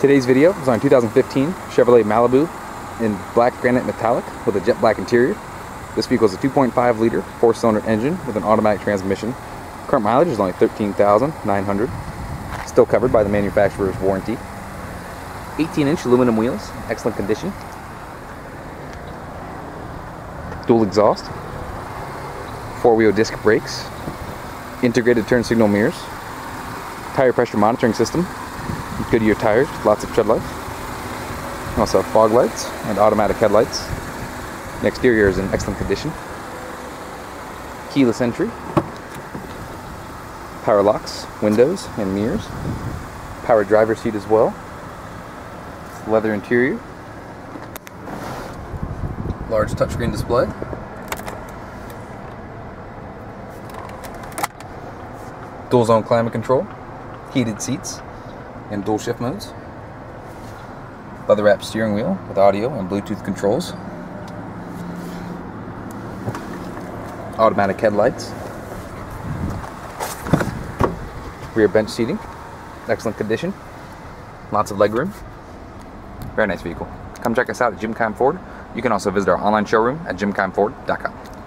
Today's video is on a 2015 Chevrolet Malibu in black granite metallic with a jet black interior. This vehicle is a 2.5 liter four cylinder engine with an automatic transmission. Current mileage is only 13,900. Still covered by the manufacturer's warranty. 18 inch aluminum wheels, excellent condition. Dual exhaust. Four wheel disc brakes. Integrated turn signal mirrors. Tire pressure monitoring system Goodyear tires, lots of tread life. Also have fog lights and automatic headlights. The exterior is in excellent condition. Keyless entry. Power locks, windows, and mirrors. Power driver seat as well. Leather interior. Large touchscreen display. Dual zone climate control. Heated seats and dual shift modes. Leather wrapped steering wheel with audio and Bluetooth controls. Automatic headlights. Rear bench seating. Excellent condition. Lots of legroom. Very nice vehicle. Come check us out at Jim Keim Ford. You can also visit our online showroom at jimkeimford.com.